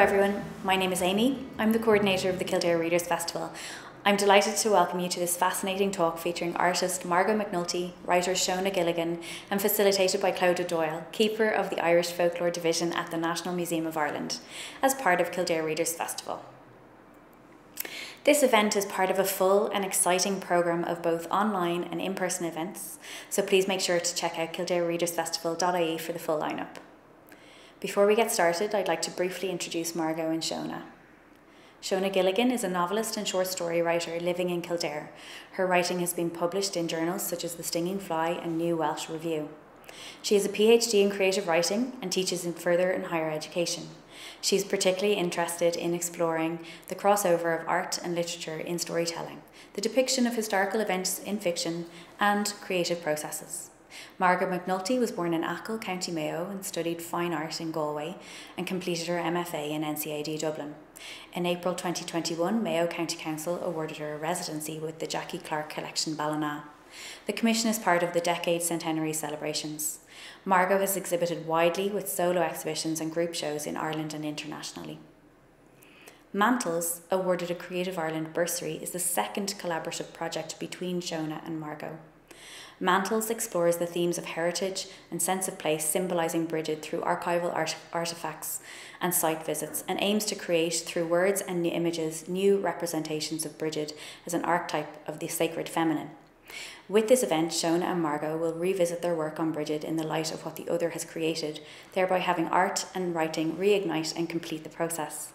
Hello everyone, my name is Amy. I'm the coordinator of the Kildare Readers Festival. I'm delighted to welcome you to this fascinating talk featuring artist Margo McNulty, writer Shauna Gilligan, and facilitated by Clodagh Doyle, keeper of the Irish Folklore Division at the National Museum of Ireland, as part of Kildare Readers Festival. This event is part of a full and exciting programme of both online and in person events, so please make sure to check out kildarereadersfestival.ie for the full lineup. Before we get started, I'd like to briefly introduce Margo and Shauna. Shauna Gilligan is a novelist and short story writer living in Kildare. Her writing has been published in journals such as The Stinging Fly and New Welsh Review. She has a PhD in creative writing and teaches in further and higher education. She is particularly interested in exploring the crossover of art and literature in storytelling, the depiction of historical events in fiction, and creative processes. Margaret McNulty was born in Achill, County Mayo, and studied fine art in Galway and completed her MFA in NCAD Dublin. In April 2021, Mayo County Council awarded her a residency with the Jackie Clarke Collection Ballina. The commission is part of the Decade Centenary celebrations. Margo has exhibited widely with solo exhibitions and group shows in Ireland and internationally. Mantles, awarded a Creative Ireland bursary, is the second collaborative project between Shauna and Margo. Mantles explores the themes of heritage and sense of place, symbolising Brigid through archival art- artefacts and site visits, and aims to create, through words and images, new representations of Brigid as an archetype of the sacred feminine. With this event, Shauna and Margo will revisit their work on Brigid in the light of what the other has created, thereby having art and writing reignite and complete the process.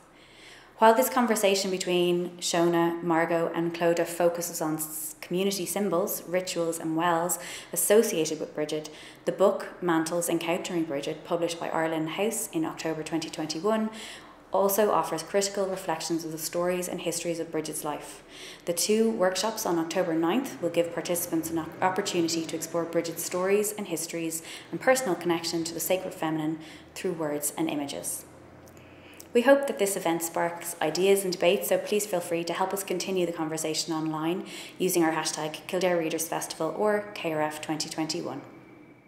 While this conversation between Shauna, Margo, and Clodagh focuses on community symbols, rituals, and wells associated with Bridget, the book Mantles Encountering Bridget, published by Arlen House in October 2021, also offers critical reflections of the stories and histories of Bridget's life. The two workshops on October 9th will give participants an opportunity to explore Bridget's stories and histories and personal connection to the sacred feminine through words and images. We hope that this event sparks ideas and debates, so please feel free to help us continue the conversation online using our hashtag Kildare Readers Festival or KRF 2021.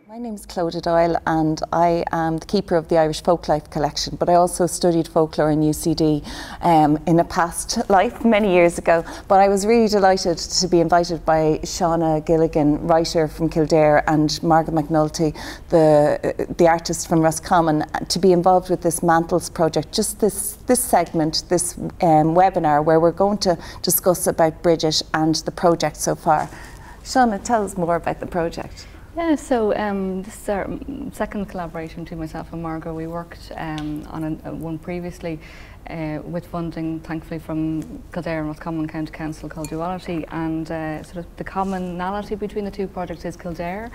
My name is Clodagh Doyle and I am the keeper of the Irish Folklife collection, but I also studied folklore in UCD um, in a past life many years ago. But I was really delighted to be invited by Shauna Gilligan, writer from Kildare, and Margaret McNulty, the, the artist from Roscommon, to be involved with this Mantles project, just this, this segment, this um, webinar where we're going to discuss about Bridget and the project so far. Shauna, tell us more about the project. Yeah, so um, this is our second collaboration between myself and Margo. We worked um, on a, one previously uh, with funding, thankfully, from Kildare and Roscommon County Council called Duality. And uh, sort of the commonality between the two projects is Kildare,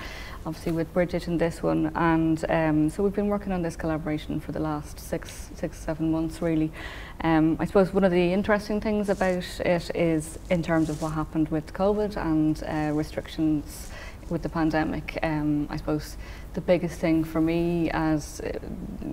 obviously with Brigid in this one. And um, so we've been working on this collaboration for the last six, six, seven months, really. Um, I suppose one of the interesting things about it is in terms of what happened with COVID and uh, restrictions with the pandemic, um, I suppose the biggest thing for me as uh,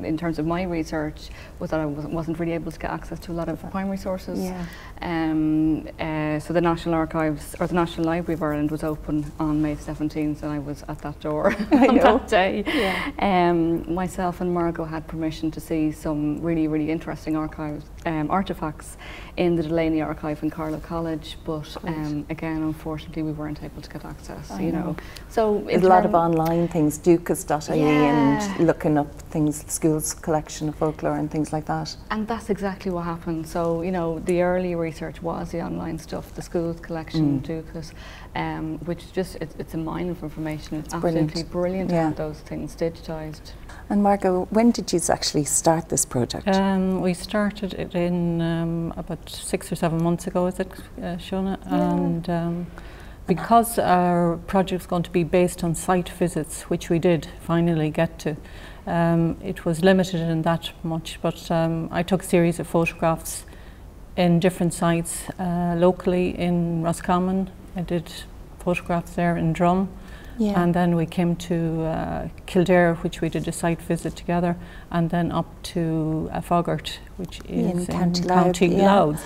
in terms of my research was that I wasn't really able to get access to a lot of primary sources. Yeah. Um, uh, so the National Archives or the National Library of Ireland was open on May 17th and I was at that door on that day. Yeah. Um, myself and Margo had permission to see some really, really interesting archives, um, artefacts in the Delaney Archive in Carlow College, but um, again, unfortunately, we weren't able to get access. I you know, know. so There's a lot of online things, duchas.ie Yeah. and looking up things, schools collection of folklore and things like that. And that's exactly what happened. So, you know, the early research was the online stuff, the schools collection, Mm. Dúchas, um, which just, it, it's a mine of information. It's, brilliant. absolutely brilliant, to Yeah. have those things digitised. And Margo, when did you actually start this project? Um, we started it in um, about six or seven months ago, is it, uh, Shauna? Yeah. And um, because our project was going to be based on site visits, which we did finally get to, um, it was limited in that much. But um, I took a series of photographs in different sites uh, locally in Roscommon. I did photographs there in Drum. yeah. And then we came to uh, Kildare, which we did a site visit together, and then up to uh, Faughart, which In is in County Louth, County yeah. Louth,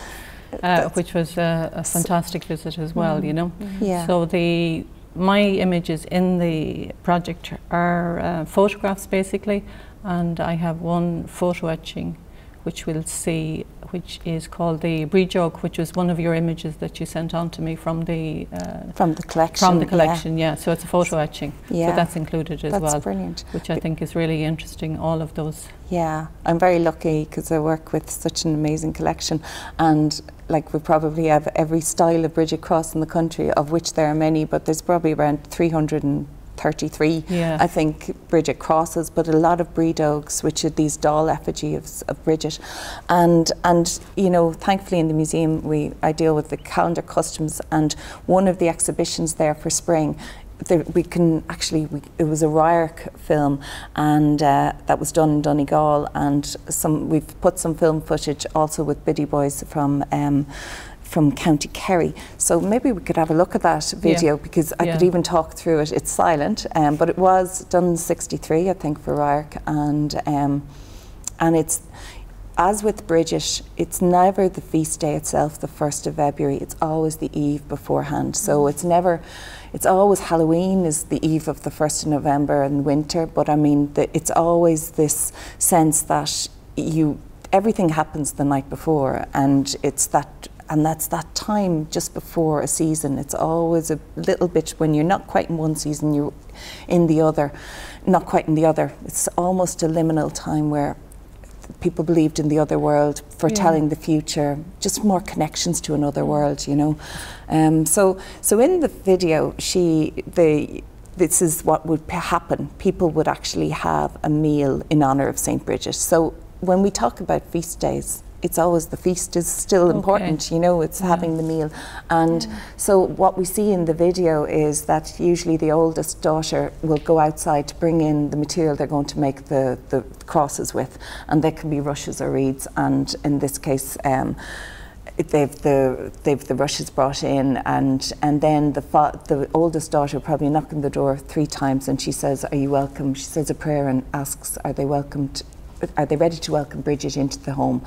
uh, which was a, a fantastic visit as well, you know. yeah. So the my images in the project are uh, photographs basically, and I have one photo etching which we'll see, which is called the Brídóg, which was one of your images that you sent on to me from the uh, from the collection. From the collection, yeah. yeah. So it's a photo etching. Yeah, so that's included as that's well. That's brilliant. Which I think is really interesting. All of those. Yeah, I'm very lucky because I work with such an amazing collection, and like we probably have every style of Bridget Cross in the country, of which there are many, but there's probably around 333, yeah. I think, Bridget crosses, but a lot of Brídógs, which are these doll effigies of, of Bridget. And, and, you know, thankfully in the museum, we, I deal with the calendar customs, and one of the exhibitions there for spring there, we can actually, we, it was a Ryark film and uh, that was done in Donegal and some, we've put some film footage also with Biddy Boys from um, from County Kerry. So maybe we could have a look at that video yeah. because I yeah. could even talk through it. It's silent, um, but it was done in 63, I think, for Ryark. And, um, and it's, as with British, it's never the feast day itself, the 1st of February. It's always the eve beforehand. So mm. it's never, it's always Halloween is the eve of the 1st of November in winter, but I mean, the, it's always this sense that you everything happens the night before and it's that and that's that time just before a season it's always a little bit when you're not quite in one season you're in the other not quite in the other it's almost a liminal time where people believed in the other world, foretelling yeah. the future, just more connections to another world, you know. Um, so, so in the video, she the this is what would happen. People would actually have a meal in honor of Saint Bridget. So when we talk about feast days, it's always the feast is still okay. important, you know, it's yeah. having the meal. And yeah. so what we see in the video is that usually the oldest daughter will go outside to bring in the material they're going to make the, the crosses with. And they can be rushes or reeds. And in this case, um, they've the they've the rushes brought in and and then the the oldest daughter probably knocking the door three times and she says are you welcome she says a prayer and asks are they welcomed are they ready to welcome Bridget into the home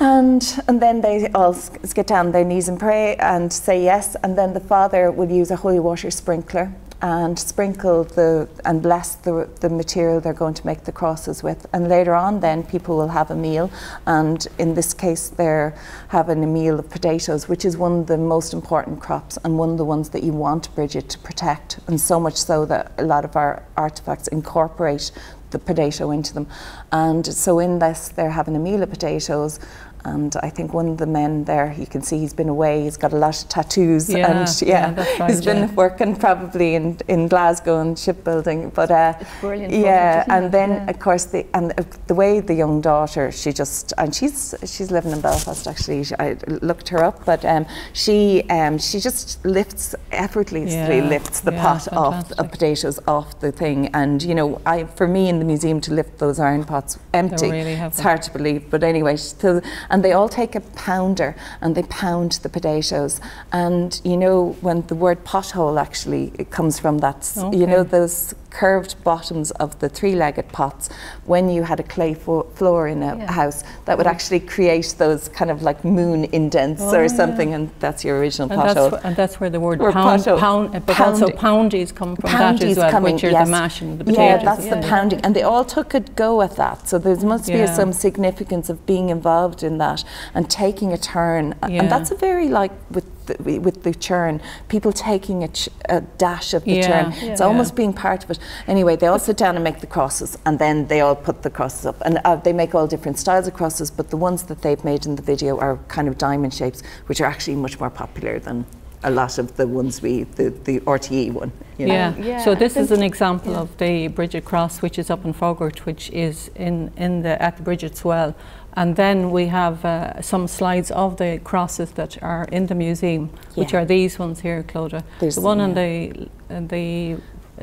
and, and then they all get down on their knees and pray and say yes. And then the father will use a holy water sprinkler and sprinkle the and bless the, the material they're going to make the crosses with. And later on, then people will have a meal. And in this case, they're having a meal of potatoes, which is one of the most important crops and one of the ones that you want Bridget to protect. And so much so that a lot of our artifacts incorporate the potato into them. And so in this, they're having a meal of potatoes and I think one of the men there, you can see he's been away, he's got a lot of tattoos, yeah, and yeah, yeah right, he's been working probably in, in Glasgow and shipbuilding. But uh, brilliant. Yeah, and then yeah. of course the and the way the young daughter, she just and she's she's living in Belfast actually. I looked her up, but um, she um, she just lifts effortlessly lifts the pot off of potatoes off the thing, and you know, I for me in the museum to lift those iron pots empty, really it's hard to believe. But anyway, so and they all take a pounder and they pound the potatoes. And you know, when the word pothole actually it comes from that, okay. you know, those curved bottoms of the three-legged pots, when you had a clay floor in a yeah. house, that would actually create those kind of like moon indents oh, or something, yeah. and that's your original and pothole. That's and that's where the word pound, pound, but pound, also poundies come from poundies that as well, coming, which are yes. the mash and the potatoes. Yeah, that's yeah, the pounding, and they all took a go at that. So there must be some significance of being involved in that and taking a turn. And that's a very like with the, with the churn, people taking a, a dash of the yeah. churn. Yeah. It's almost being part of it. Anyway, they all sit down and make the crosses, and then they all put the crosses up. And uh, they make all different styles of crosses, but the ones that they've made in the video are kind of diamond shapes, which are actually much more popular than a lot of the ones we, the, the RTE one. You know? yeah. yeah. So this is an example yeah. of the Bridget Cross, which is up in Faughart, which is in, in the, at the Bridget's Well. And then we have uh, some slides of the crosses that are in the museum, yeah. which are these ones here, Clodagh. There's the one on the, uh, the,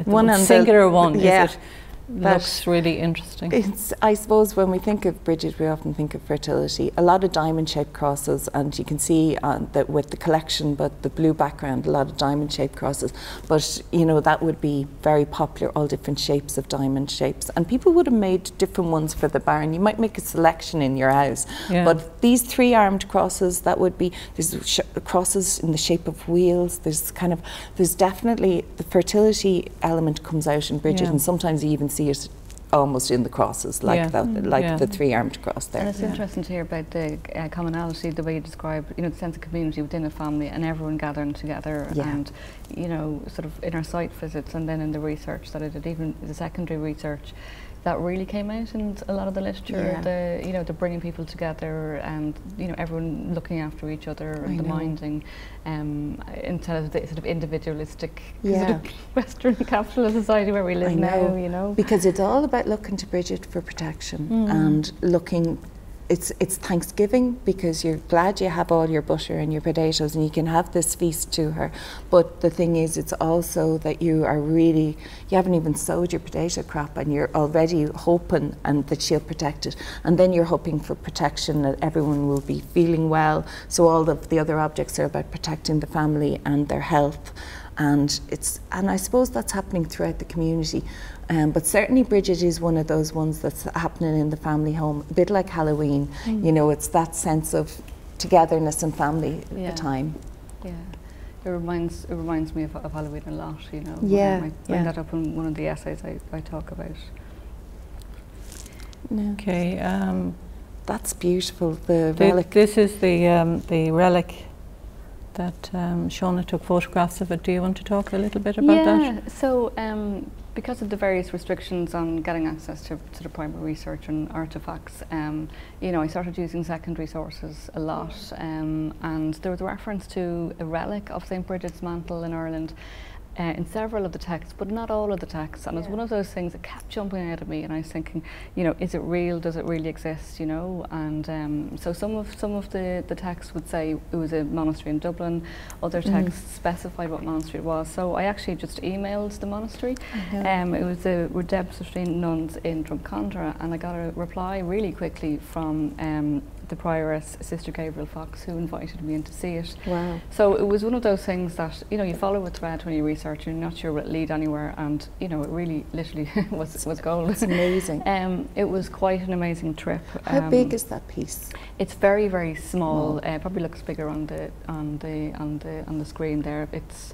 one the singular one, yeah. is it? Looks really interesting. It's, I suppose when we think of Bridget, we often think of fertility. A lot of diamond-shaped crosses, and you can see uh, that with the collection, but the blue background, a lot of diamond-shaped crosses. But you know that would be very popular, all different shapes of diamond shapes, and people would have made different ones for the barn. You might make a selection in your house, yeah. but these three-armed crosses, that would be there's crosses in the shape of wheels. There's kind of there's definitely the fertility element comes out in Bridget, yeah. and sometimes you even see see it almost in the crosses, like Yeah. that, Mm. like Yeah. the three armed cross there. And it's Yeah. interesting to hear about the uh, commonality, the way you describe, you know, the sense of community within a family and everyone gathering together Yeah. and, you know, sort of in our site visits and then in the research that I did, even the secondary research, that really came out in a lot of the literature, Yeah. the, you know, the bringing people together and, you know, everyone looking after each other I and the know. minding um, instead of the sort of individualistic sort Yeah. of Western capitalist society where we live now, you know. Because it's all about looking to Bridget for protection Mm. and looking. It's it's Thanksgiving because you're glad you have all your butter and your potatoes and you can have this feast to her. But the thing is, it's also that you are really you haven't even sowed your potato crop and you're already hoping and that she'll protect it. And then you're hoping for protection that everyone will be feeling well. So all of the other objects are about protecting the family and their health and it's and I suppose that's happening throughout the community. Um, but certainly Bridget is one of those ones that's happening in the family home, a bit like Halloween. Mm. You know, it's that sense of togetherness and family at Yeah. the time. Yeah, it reminds it reminds me of, of Halloween a lot. You know, Yeah, I bring yeah. that up in one of the essays I, I talk about. No. Okay. Um, That's beautiful. The thi- relic. this is the um, the relic that um, Shauna took photographs of it. Do you want to talk a little bit about yeah, that? so um, because of the various restrictions on getting access to, to the primary research and artefacts, um, you know, I started using secondary sources a lot, um, and there was a reference to a relic of St Bridget's mantle in Ireland. Uh, in several of the texts, but not all of the texts, and it was one of those things that kept jumping out at me, and I was thinking, you know, is it real? Does it really exist? You know, and um, so some of some of the the texts would say it was a monastery in Dublin, other Mm. texts specified what monastery it was. So I actually just emailed the monastery. Um, it was the Redemptorist nuns in Drumcondra, and I got a reply really quickly from um, the prioress, Sister Gabriel Fox, who invited me in to see it. wow. So it was one of those things that you know you follow a thread when you research, you're not sure it lead anywhere, and you know it really, literally was was gold. It's amazing. Um, it was quite an amazing trip. How Um, big is that piece? It's very very small. Small. Uh, probably looks bigger on the on the on the on the screen there. It's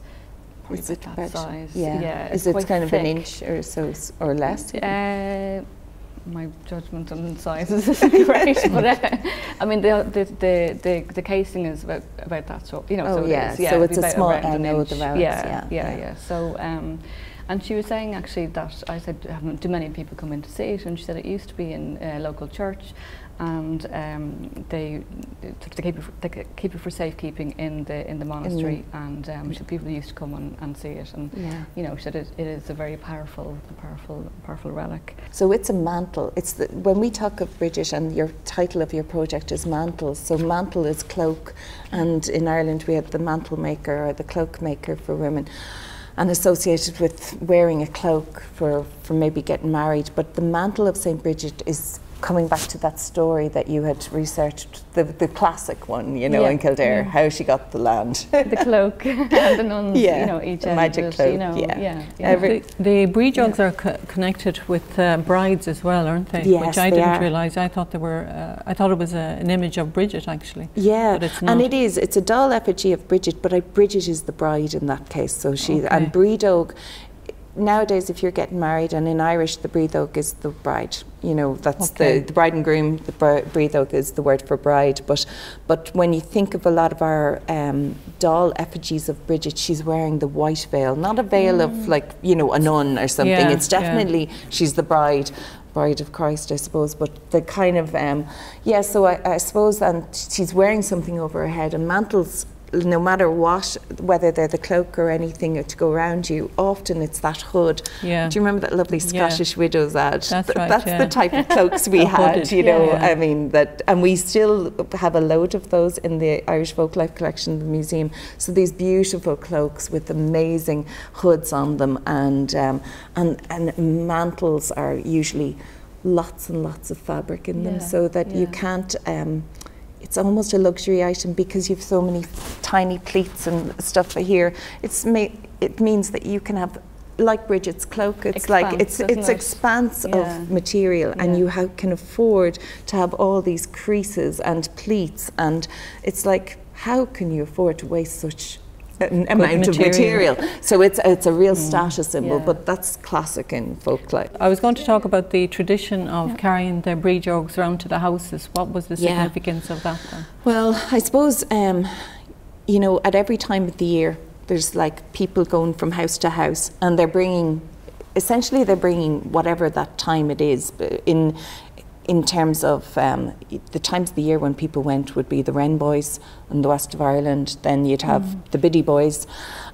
probably Is it that size. Yeah. yeah is it kind of an inch or so or less? Uh, my judgment on size isn't great, but uh, I mean the, the the the the casing is about about that so you know. Oh, so it yeah, so it's a small- around an inch. Yeah, yeah, yeah, yeah. yeah. So um, and she was saying actually that I said, haven't do many people come in to see it? And she said it used to be in a local church, and um, they they keep it for, they keep it for safekeeping in the in the monastery, and um, said people used to come and, and see it, and Yeah. you know said it, it is a very powerful, powerful, powerful relic. So it's a mantle. It's the, when we talk of Bridget, and your title of your project is mantles. So mantle is cloak, and in Ireland we have the mantle maker or the cloak maker for women, and associated with wearing a cloak for for maybe getting married. But the mantle of Saint Bridget is coming back to that story that you had researched, the the classic one, you know, Yeah, in Kildare, yeah. how she got the land. the cloak and the nuns, Yeah, you know, each the magic of cloak, you know, yeah. yeah, yeah. Every- The, the Brídógs are co- connected with uh, brides as well, aren't they? Yes, Which I they didn't realise. I thought they were. Uh, I thought it was a, an image of Bridget actually. Yeah, But it's and it is. It's a doll effigy of Bridget, but I, Bridget is the bride in that case. So she Okay. and Brídóg. Nowadays, if you're getting married, and in Irish, the Brídóg is the bride. You know, that's Okay. the, the bride and groom. The br- Brídóg is the word for bride. But but when you think of a lot of our um, doll effigies of Bridget, she's wearing the white veil, not a veil of like you know a nun or something. Yeah, it's yeah. definitely she's the bride bride of Christ, I suppose. But the kind of um, yeah. So I, I suppose, and she's wearing something over her head, and mantles. No matter what, whether they're the cloak or anything to go around you, often it's that hood. Yeah. Do you remember that lovely Yeah. Scottish widows ad? That's Th- right, That's yeah. the type of cloaks we had. hooded, You know, yeah. I mean that, and we still have a load of those in the Irish Folklife collection in the museum. So these beautiful cloaks with amazing hoods on them, and um, and and mantles are usually lots and lots of fabric in them, so that you can't. Um, it's almost a luxury item because you've so many tiny pleats and stuff here. It's ma- it means that you can have like Bridget's cloak. It's like it's it's it? expanse Yeah. of material, and you ha- can afford to have all these creases and pleats, and it's like how can you afford to waste such an amount of material. So it's it's a real status symbol, Yeah. but that's classic in folk life. I was going to talk about the tradition of carrying the Brídógs around to the houses. What was the Yeah. significance of that then? Well, I suppose, um, you know, at every time of the year, there's like people going from house to house, and they're bringing, essentially, they're bringing whatever that time it is. In in terms of um, the times of the year when people went would be the Wren Boys in the west of Ireland. Then you'd have the Biddy Boys,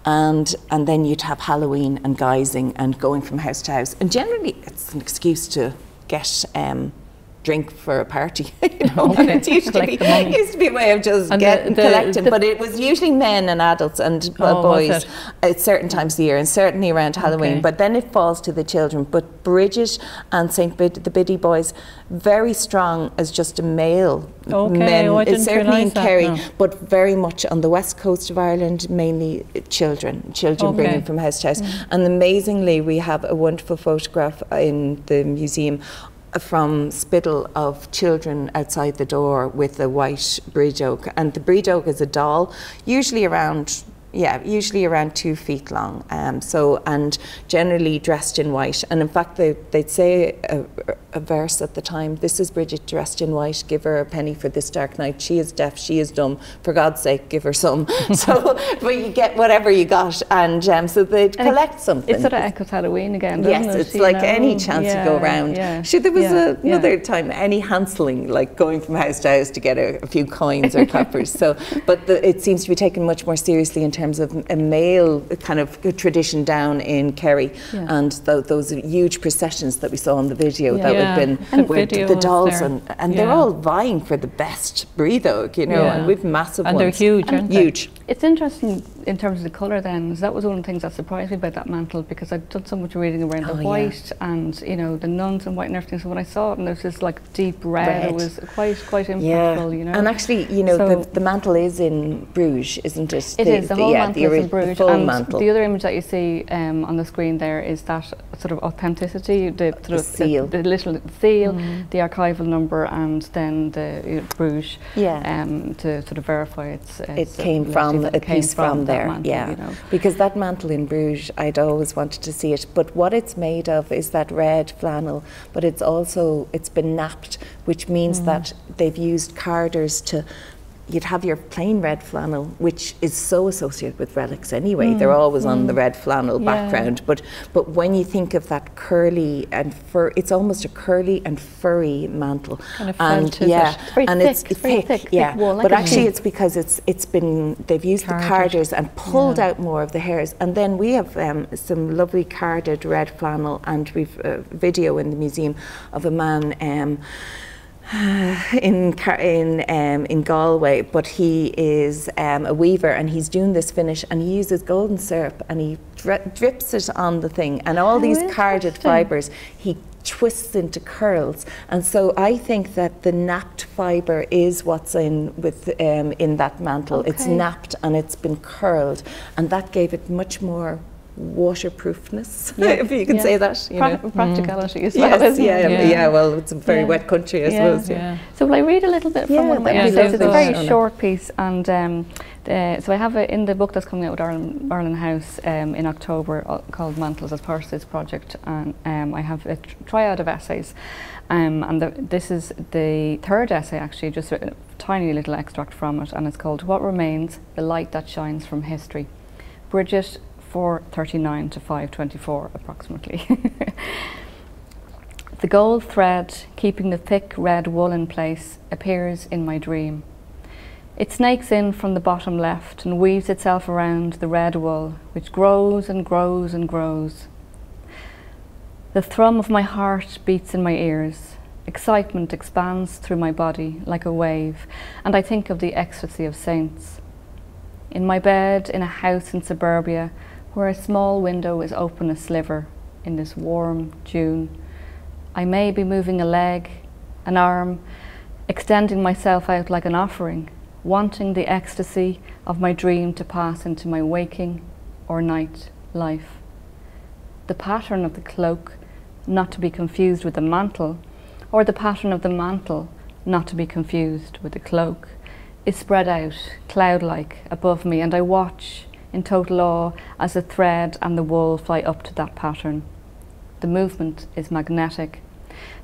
and and then you'd have Halloween and guising and going from house to house. And generally, it's an excuse to get. Um, drink for a party you know and Okay. it's usually Collect the money. it used to be a way of just And getting the- collecting the- but it was usually men and adults and uh, Oh, boys at certain times of the year and certainly around Halloween Okay. but then it falls to the children but Bridget and St Bid- the Biddy boys very strong as just a male Okay, men oh, It's certainly in Kerry no. but very much on the west coast of Ireland mainly children children Okay. bringing from house to house and amazingly we have a wonderful photograph in the museum from Spittle of children outside the door with a white Brídóg. And the Brídóg is a doll, usually around yeah, usually around two feet long. Um, so and generally dressed in white. And in fact, they, they'd say a, a verse at the time: "This is Bridget dressed in white. Give her a penny for this dark night. She is deaf. She is dumb. For God's sake, give her some." so, but you get whatever you got, and um, so they'd And it- collect something. It sort of echoes Halloween again, doesn't Yes, it? it's you like know? any chance you go Yeah, around. Yeah. Sure, there was yeah, a, another yeah. time, any Hanseling, like going from house to house to get a, a few coins or coppers. So, but the, it seems to be taken much more seriously in terms of a male kind of tradition down in Kerry, Yeah. and tho- those huge processions that we saw on the video Yeah. that Yeah, would have been with video the dolls, there. and, and they're all vying for the best breed, though, you know, Yeah. and we've massive And ones. they're huge, aren't they? Huge. It's interesting in terms of the colour then, that was one of the things that surprised me about that mantle because I'd done so much reading around Oh, the yeah. white and, you know, the nuns and white and everything. So when I saw it and there was this like deep red, Red. it was quite, quite impactful, Yeah, you know. and actually, you know, So- the, the mantle is in Bruges, isn't it? It is the, whole yeah, mantle the, is in Bruges, the and mantle. the other image that you see um, on the screen there is that sort of authenticity, the sort The of seal. the, little seal, the archival number, and then the you know, Bruges, Yeah. um, to sort of verify its. it came from a came piece from, that there, mantle, yeah. You know. Because that mantle in Bruges, I'd always wanted to see it. But what it's made of is that red flannel, but it's also it's been napped, which means Mm. that they've used carders to. You'd have your plain red flannel, which is so associated with relics anyway. They're always on the red flannel Mm. Yeah. background. But but when you think of that curly and fur, it's almost a curly and furry mantle. Kind of and yeah, it? It's very and thick, it's, it's very thick, thick yeah. wool, like but actually, it's because it's it's been they've used the carders and pulled Yeah. out more of the hairs. And then we have um, some lovely carded red flannel, and we've a video in the museum of a man. Um, in in um, in Galway, but he is um, a weaver and he's doing this finish and he uses golden syrup and he dri- drips it on the thing and all How these carded fibres he twists into curls and so I think that the napped fibre is what's in with um, in that mantle. It's Okay. napped and it's been curled and that gave it much more waterproofness, Yeah. if you can Yeah. say that. You Pra- know. practicality as well, Yes, yeah, yeah, Yeah. Well, it's a very Yeah. wet country, I Yeah. suppose. Yeah. So will I read a little bit from Yeah, one of my that'd be pieces? It's a very Shauna. short piece, and um, uh, so I have it in the book that's coming out with Ireland, Arlen House um, in October uh, called Mantles as part of this project, and um, I have a triad of essays. Um, and the, this is the third essay, actually, just a tiny little extract from it, and it's called What Remains The Light That Shines from History. Bridget, 439 to 524, approximately. The gold thread keeping the thick red wool in place appears in my dream. It snakes in from the bottom left and weaves itself around the red wool, which grows and grows and grows. The thrum of my heart beats in my ears. Excitement expands through my body like a wave, and I think of the ecstasy of saints. In my bed in a house in suburbia, where a small window is open a sliver in this warm June, I may be moving a leg, an arm, extending myself out like an offering, wanting the ecstasy of my dream to pass into my waking or night life. The pattern of the cloak, not to be confused with the mantle, or the pattern of the mantle, not to be confused with the cloak, is spread out, cloud like, above me, and I watch in total awe as the thread and the wool fly up to that pattern. The movement is magnetic.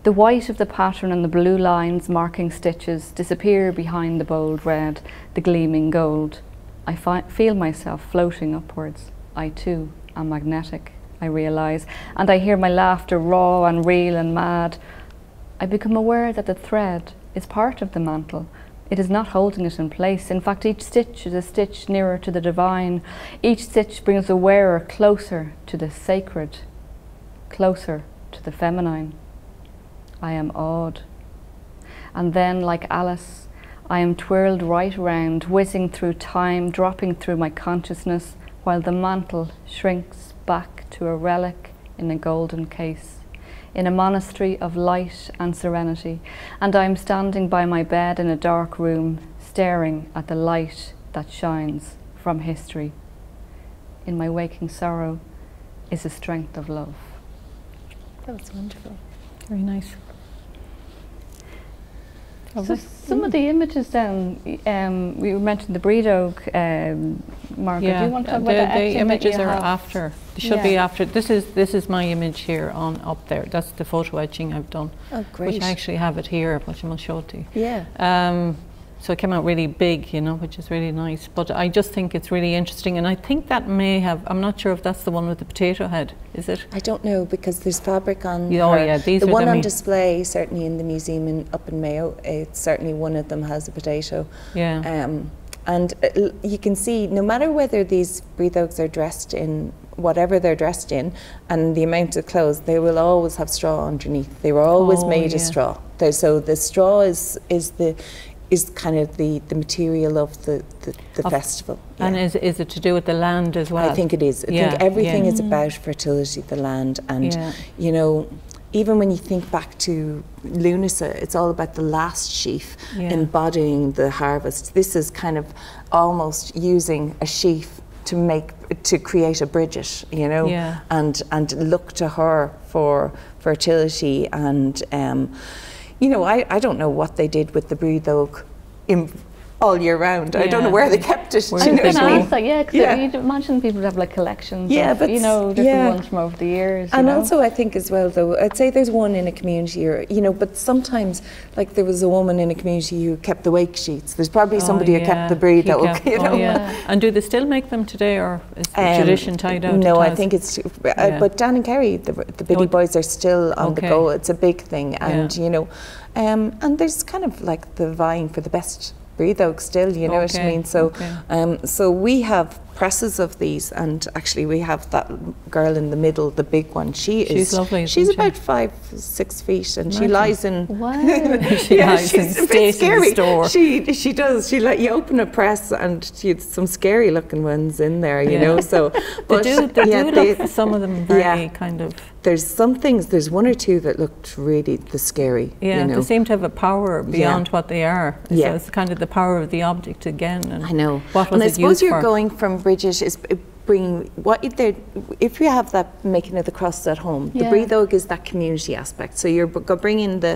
The white of the pattern and the blue lines marking stitches disappear behind the bold red, the gleaming gold. I feel myself floating upwards. I too am magnetic, I realise, and I hear my laughter raw and real and mad. I become aware that the thread is part of the mantle. It is not holding it in place. In fact, each stitch is a stitch nearer to the divine. Each stitch brings the wearer closer to the sacred, closer to the feminine. I am awed. And then, like Alice, I am twirled right round, whizzing through time, dropping through my consciousness, while the mantle shrinks back to a relic in a golden case in a monastery of light and serenity, and I am standing by my bed in a dark room, staring at the light that shines from history. In my waking sorrow is the strength of love. That was wonderful. Very nice. So some of the images then, um, we mentioned the Brídóg, um, Margaret, yeah, do you want to talk the, about the images are have? after. They should Yeah. be after. This is this is my image here on up there. That's the photo etching I've done. Oh, great. Which. I actually have it here, which I will show it to you. Yeah. Um, so it came out really big, you know, which is really nice. But I just think it's really interesting, and I think that may have. I'm not sure if that's the one with the potato head. Is it? I don't know because there's fabric on. Oh, her. yeah, these the one the on display, certainly in the museum in, up in Mayo. It's certainly one of them has a potato. Yeah. Um, and uh, you can see, no matter whether these Brídógs are dressed in whatever they're dressed in, and the amount of clothes, they will always have straw underneath. They were always Oh, made yeah. of straw. So the straw is is the is kind of the, the material of the, the, the Of- festival. And is is it to do with the land as well? I think it is. I Yeah, think everything yeah. is about fertility, the land, and Yeah. you know, even when you think back to Lunasa, it's all about the last sheaf Yeah. embodying the harvest. This is kind of almost using a sheaf to make to create a Bridget, you know, Yeah. and and look to her for fertility and. Um, you know, I, I don't know what they did with the Brídóg in, all year round. I don't know where they kept it. Where you I know going to mean? ask that, yeah, because Yeah. you'd imagine people have like collections Yeah, of, but you know, different yeah. ones from over the years. you And know? also, I think as well, though, I'd say there's one in a community, or you know, but sometimes, like there was a woman in a community who kept the wake sheets. There's probably Oh, somebody who kept the breed He oak, kept- you oh, yeah. And do they still make them today, or is the Um, tradition tied out? No, I think it's. Uh, Yeah. But Dan and Kerry, the, the Biddy Oh, Boys are still on the go. It's a big thing, and Yeah. you know, um, and there's kind of like the vying for the best breed out still. You know what I mean? So, okay. um, so we have presses of these, and actually we have that girl in the middle, the big one. She She's is lovely, She's isn't she? about five, six feet, and she lies in. Wow. She lies in she's a bit state in the scary. store. She she does. She like you open a press and she had some scary looking ones in there, you Yeah. know. So, They but do, they yeah, do they- look, some of them very Yeah. kind of, there's some things. There's one or two that looked really the scary. yeah, you know. they seem to have a power beyond what they are. So Yeah. it's kind of the power of the object again. And I know. What was and I suppose used you're for? going from Bridget is bringing what if they if you have that making of the crosses at home. The Yeah. Brídóg is that community aspect. So you're bringing the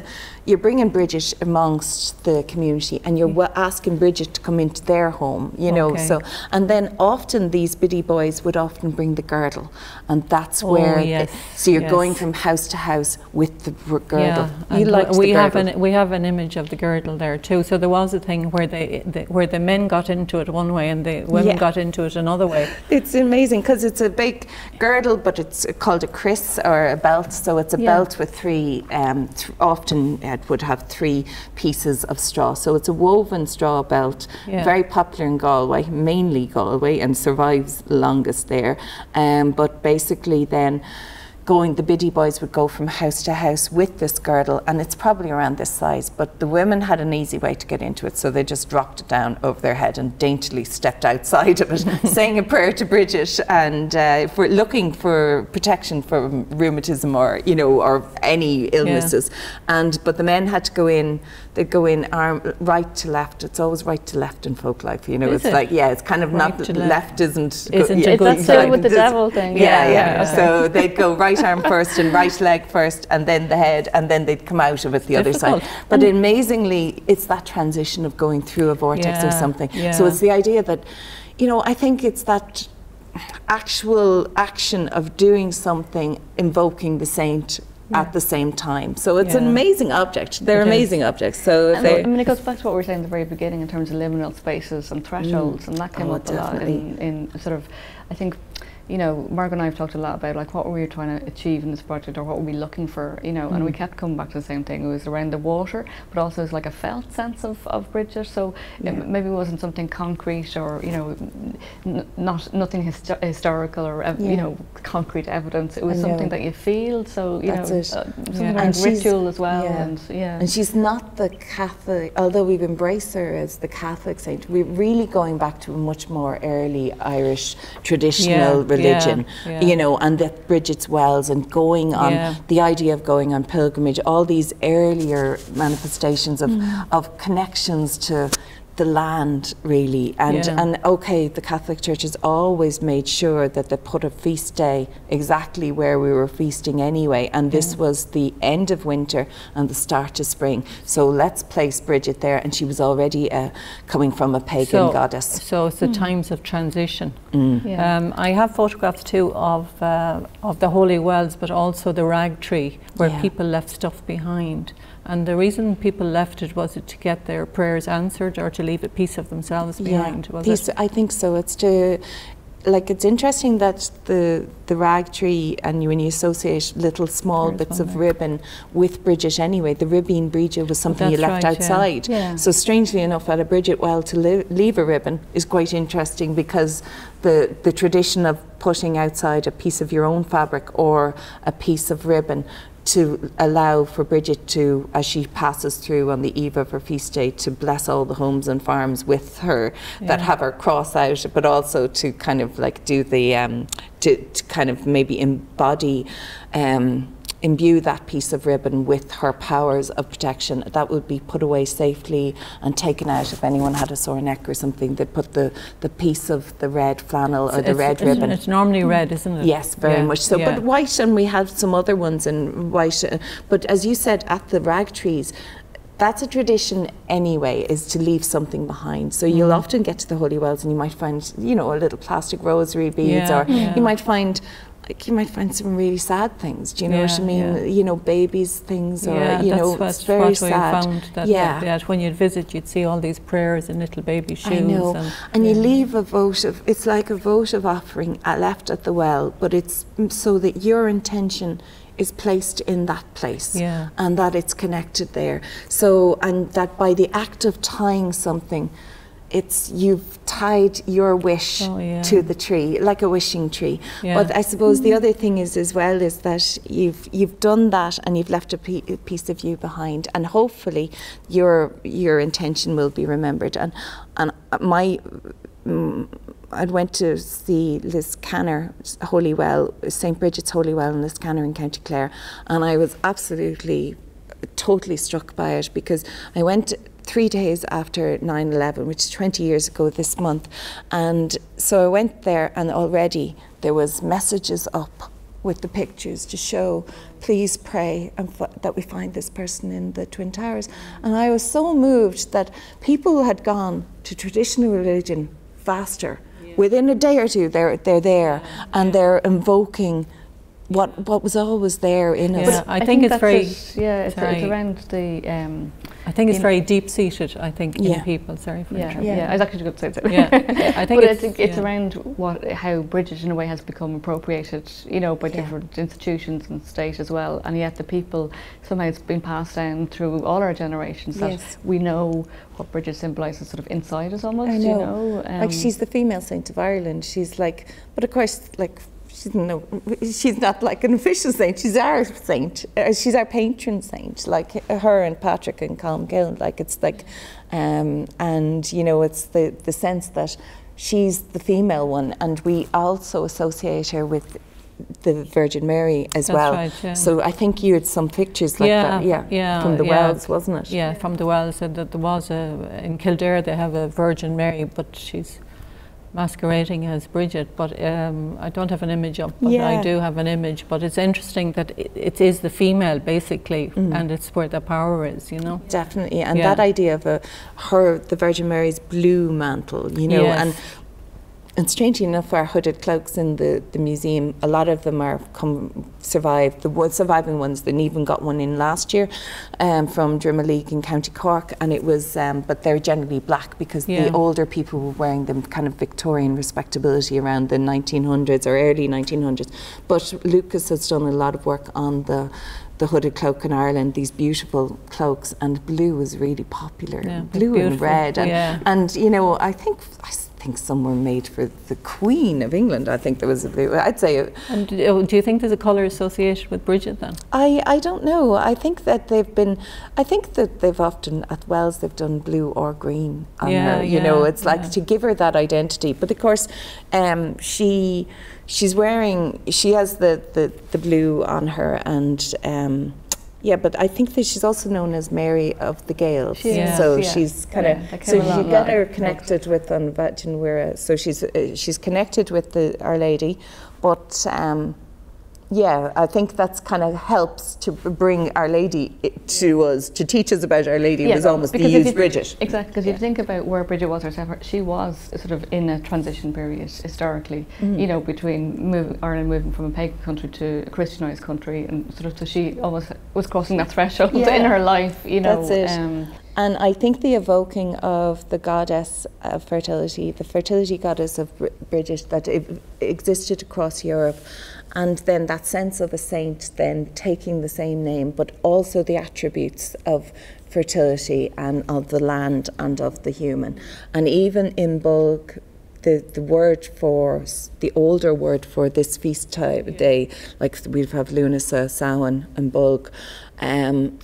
you're bringing Bridget amongst the community, and you're wa- asking Bridget to come into their home. You know. Okay. So and then often these biddy boys would often bring the girdle, and that's Oh, where. the- yes, so you're going from house to house with the girdle. Yeah, you like we the have an we have an image of the girdle there too. So there was a thing where they, the, where the men got into it one way and the women Yeah. got into it another way. It's amazing because it's a big girdle, but it's called a crios or a belt. So it's a Yeah. belt with three, um, th- often it would have three pieces of straw. So it's a woven straw belt, Yeah. very popular in Galway, mainly Galway, and survives longest there. Um, but basically, then going, the biddy boys would go from house to house with this girdle, and it's probably around this size. But the women had an easy way to get into it, so they just dropped it down over their head and daintily stepped outside of it, saying a prayer to Bridget, and uh, for looking for protection from rheumatism or you know or any illnesses. And but the men had to go in. They'd go in arm right to left. It's always right to left in folk life. You know, Is it's it? like yeah, it's kind of Right not left. left. isn't Isn't yeah, a good Is that still with the devil thing? Yeah, Yeah, yeah. okay. So they'd go right arm first and right leg first, and then the head, and then they'd come out of it the other side. Difficult. But amazingly, it's that transition of going through a vortex or Yeah, something. So it's the idea that, you know, I think it's that actual action of doing something invoking the saint Yeah. at the same time. So it's an amazing object. They're It is. amazing objects. So they I mean, it goes back to what we were saying at the very beginning in terms of liminal spaces and thresholds, mm. and that came Oh, up a lot in, in sort of, I think, you know, Margaret and I have talked a lot about like what were we trying to achieve in this project or what were we looking for, you know, and we kept coming back to the same thing. It was around the water, but also it was like a felt sense of, of Bridget. So Yeah. it maybe it wasn't something concrete or, you know, n- not nothing histo- historical or, ev- Yeah. you know, concrete evidence. It was something that you feel. So, you That's know, it. uh, something Yeah. And ritual as well. And yeah. And she's not the Catholic, although we've embraced her as the Catholic saint, we're really going back to a much more early Irish traditional religion, yeah, yeah. you know, and that Bridget's Wells and going on, Yeah. the idea of going on pilgrimage, all these earlier manifestations of, Mm. of connections to the land really and Yeah. and okay the catholic church has always made sure that they put a feast day exactly where we were feasting anyway and this was the end of winter and the start of spring so let's place bridget there and she was already uh, coming from a pagan So- goddess So it's the times of transition. yeah. Um, I have photographs too of uh, of the holy wells, but also the rag tree where Yeah. people left stuff behind. And the reason people left it was it to get their prayers answered or to leave a piece of themselves behind. Was Piece- it? I think so. It's to like it's interesting that the the rag tree and you, when you associate little small There's bits of there. ribbon with Bridget anyway, the ribbon Bridget was something you left right, yeah. outside. Yeah. So strangely enough, at a Bridget well to li- leave a ribbon is quite interesting because the the tradition of putting outside a piece of your own fabric or a piece of ribbon to allow for Bridget to, as she passes through on the eve of her feast day, to bless all the homes and farms with her that have her cross out, but also to kind of like do the, um, to, to kind of maybe embody, um, imbue that piece of ribbon with her powers of protection. That would be put away safely and taken out if anyone had a sore neck or something. They'd put the, the piece of the red flannel or the red ribbon. It's normally red, isn't it? Yes, very Yeah, much so. yeah. But white, and we have some other ones in white. uh, But as you said, at the rag trees, that's a tradition anyway, is to leave something behind. So you'll Mm. often get to the holy wells and you might find, you know, a little plastic rosary beads, Yeah, or yeah. you might find. Like you might find some really sad things. Do you know what I mean? yeah. You know, babies things, or yeah, you that's know, what, it's very what sad. found. That, yeah, that, that when you'd visit, you'd see all these prayers in little baby shoes. I know. And, And you leave a votive, it's like a votive offering left at the well, but it's so that your intention is placed in that place Yeah. and that it's connected there. So, and that by the act of tying something, it's you've tied your wish Oh, yeah. to the tree like a wishing tree Yeah. but i suppose the other thing is as well is that you've you've done that and you've left a, piece of you behind and hopefully your your intention will be remembered and and my mm, I went to see Liscannor Holy Well, St Bridget's Holy Well in Liscannor in County Clare, and I was absolutely, totally struck by it because I went three days after 9 11, which is 20 years ago this month, and so I went there, and already there was messages up with the pictures to show, please pray and f- that we find this person in the Twin Towers. And I was so moved that people had gone to traditional religion faster. Within a day or two, they're they're there and they're invoking what what was always there in us. Yeah, I, think, it's very. it. yeah, it's, it's around the um, I think it's in- very deep seated. I think Yeah. in people. Sorry for yeah, interrupting. yeah, I was actually going to say that. Yeah, I think but I it's- think it's yeah. around what how Bridget in a way has become appropriated, you know, by Yeah. different institutions and state as well, and yet the people somehow it's been passed down through all our generations that Yes. we know what Bridget symbolises sort of inside us almost. I You know. know, like um, she's the female saint of Ireland. She's like, but of course, like she's no, she's not like an official saint. She's our saint. Uh, she's our patron saint. Like her and Patrick and Colmcille. Like it's like, um, and you know, it's the the sense that she's the female one, and we also associate her with. The Virgin Mary as That's well. right, yeah. So I think you had some pictures like Yeah, that, yeah, yeah, from the yeah. wells, wasn't it? Yeah, from the wells, and that there was a in Kildare they have a Virgin Mary, but she's masquerading as Bridget. But um, I don't have an image up, but Yeah. I do have an image. But it's interesting that it, it is the female basically, Mm. and it's where the power is, you know. Definitely, and Yeah. that idea of a, her, the Virgin Mary's blue mantle, you know, Yes. and and strangely enough, our hooded cloaks in the, the museum, a lot of them are come survived. The surviving ones, they even got one in last year um, from Drimoleague in County Cork, and it was, um, but they're generally black because yeah. the older people were wearing them kind of Victorian respectability around the 1900s or early 1900s. But Lucas has done a lot of work on the the hooded cloak in Ireland, these beautiful cloaks, and blue was really popular. Yeah, blue and red, and, yeah. and you know, I think I think some were made for the Queen of England. I think there was a blue. I'd say. And do you think there's a colour associated with Bridget then? I, I don't know. I think that they've been. I think that they've often at Wells they've done blue or green on yeah, her. You yeah, know, it's like yeah. to give her that identity. But of course, um, she she's wearing. She has the the, the blue on her and. Um, yeah, but I think that she's also known as Mary of the Gaels. She is, so yeah. she's kind of yeah, so you get her connected with An Bheadh So she's uh, she's connected with the Our Lady, but um, yeah, I think that's kind of helps to bring Our Lady to us, to teach us about Our Lady yeah, was almost to use Bridget. Exactly, because yeah. you think about where Bridget was herself, she was sort of in a transition period historically, mm. you know, between move, Ireland moving from a pagan country to a Christianized country, and sort of so she almost was crossing that threshold yeah. in her life, you know. That's it. Um, and I think the evoking of the goddess of fertility, the fertility goddess of Bridget that existed across Europe, and then that sense of a saint then taking the same name but also the attributes of fertility and of the land and of the human and even Imbolg the, the word for the older word for this feast time, yeah. day like we'd have Lughnasa, Samhain and Bulg um,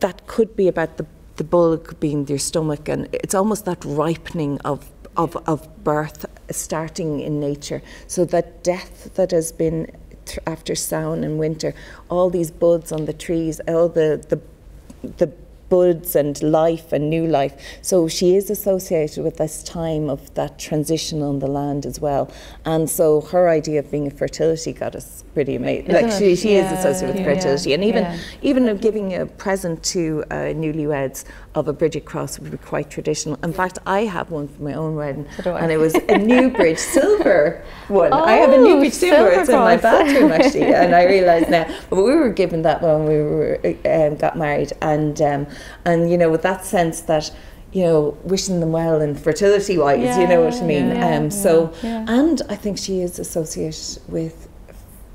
that could be about the the bulg being their stomach and it's almost that ripening of of, of birth starting in nature. So that death that has been after Samhain and winter, all these buds on the trees, all the, the, the buds and life and new life. So she is associated with this time of that transition on the land as well. And so her idea of being a fertility goddess pretty amazing. Like she, she yeah, is associated with yeah, fertility, and even yeah. even giving a present to uh, newlyweds of a Bridget cross would be quite traditional. In fact, I have one for my own wedding, so and it was a Newbridge silver one. Oh, I have a oh, Newbridge silver. silver it's in my bathroom actually, and I realise now. But we were given that when we were um, got married, and um, and you know with that sense that you know, wishing them well and fertility wise, yeah, you know what I mean? Yeah, um, so, yeah. and I think she is associated with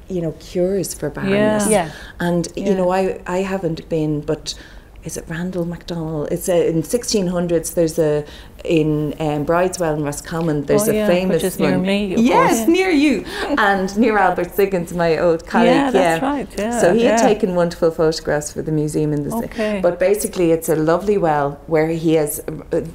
you know cures for barrenness. Yeah. yeah. And you know, I I haven't been, but is it Randal MacDonnell? It's a, in 1600s. There's a in um, Brideswell in Roscommon. There's oh, yeah, a famous which is near one. me. yes, course. near you, and near Albert Siggins, my old colleague. Yeah, that's yeah. right. Yeah, so he had taken wonderful photographs for the museum in the. Okay. But basically, it's a lovely well where he has,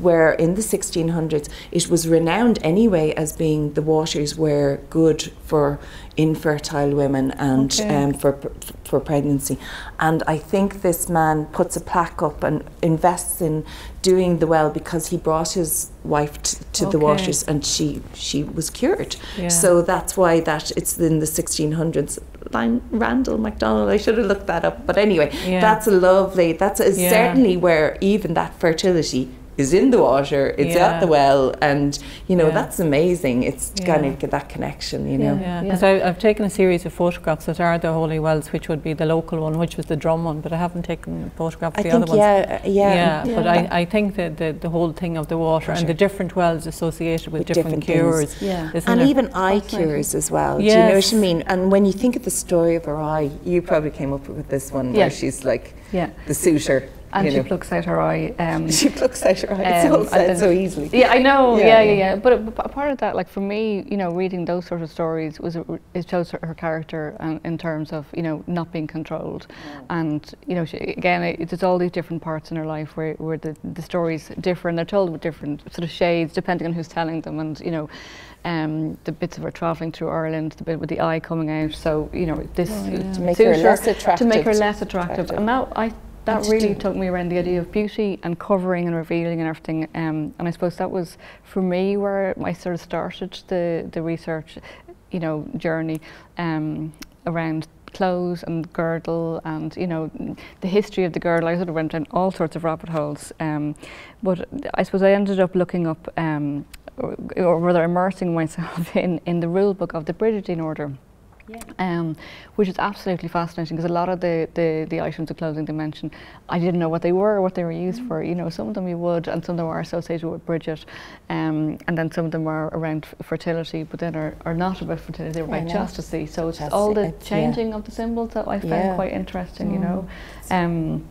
where in the 1600s it was renowned anyway as being the waters were good for infertile women and okay. um, for for pregnancy. And I think this man puts a plaque up and invests in doing the well because he brought his wife t- to okay. the waters and she she was cured. Yeah. So that's why that it's in the 1600s. Line Randal MacDonnell. I should have looked that up, but anyway, yeah. that's a lovely. That's a, yeah. certainly where even that fertility is in the water, it's yeah. at the well, and you know yeah. that's amazing. It's yeah. kind of get that connection, you know. Yeah, because I've taken a series of photographs that are the Holy Wells, which would be the local one, which was the drum one, but I haven't taken photographs of the other ones. Uh, yeah, yeah, yeah. But I, I think that the, the whole thing of the water and the different wells associated with, with different, different, cures, yeah, and even eye cures as well. Yes. Do you know what I mean? And when you think of the story of her eye, you probably came up with this one where she's like yeah. the suitor and you she know. plucks out her eye. Um, she plucks out her eye. It's all um, said so easily. Yeah, I know. Yeah, yeah, yeah. yeah. But, a part of that, like for me, you know, reading those sort of stories was it shows her, her character um, in terms of you know not being controlled, mm. and you know, she, again, it, there's all these different parts in her life where where the the stories differ and they're told with different sort of shades depending on who's telling them, and you know. Um, the bits of her travelling through Ireland, the bit with the eye coming out. So you know this oh, yeah. to make her less attractive. To make her less attractive, attractive. and now I that really took me around the idea of beauty and covering and revealing and everything. Um, and I suppose that was for me where I sort of started the the research, you know, journey um, around clothes and girdle and you know the history of the girdle. I sort of went down all sorts of rabbit holes. Um, but I suppose I ended up looking up, um, or, or rather immersing myself in, in the rule book of the Brigidine Order. Yeah. Um, which is absolutely fascinating because a lot of the, the, the, items of clothing they mentioned, I didn't know what they were or what they were used mm. for. You know, some of them you would, and some of them are associated with Bridget, um, and then some of them are around fertility, but then are, are not about fertility, they're about chastity. So it's all the changing yeah. of the symbols that I found yeah. quite interesting, mm. you know. Um.